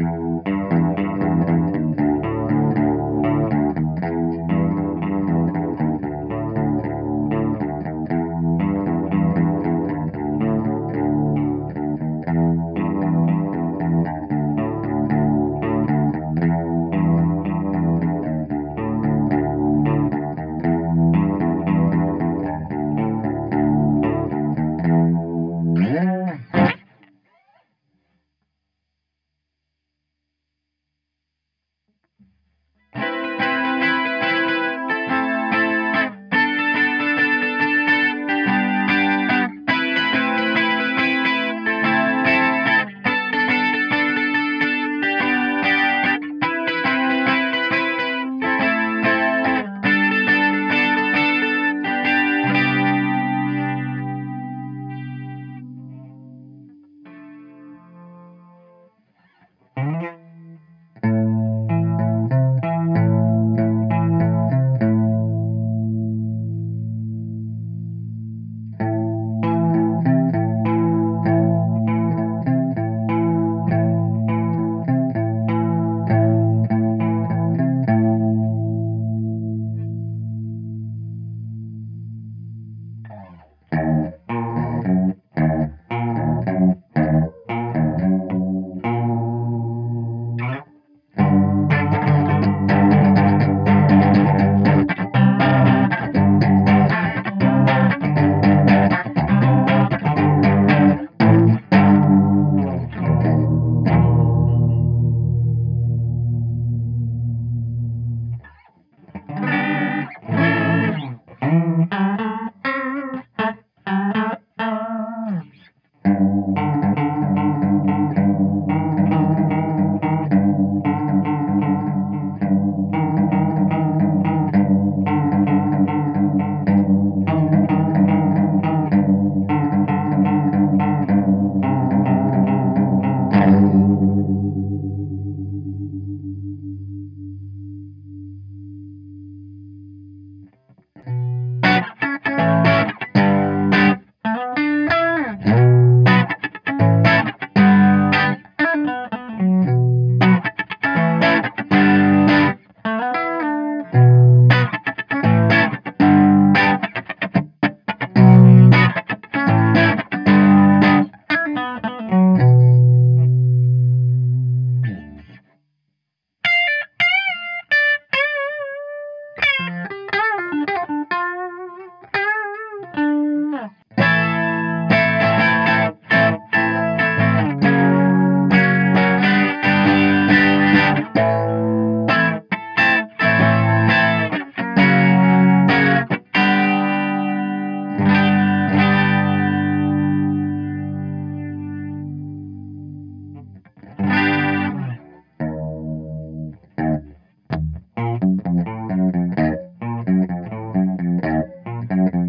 Música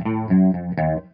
Thank you.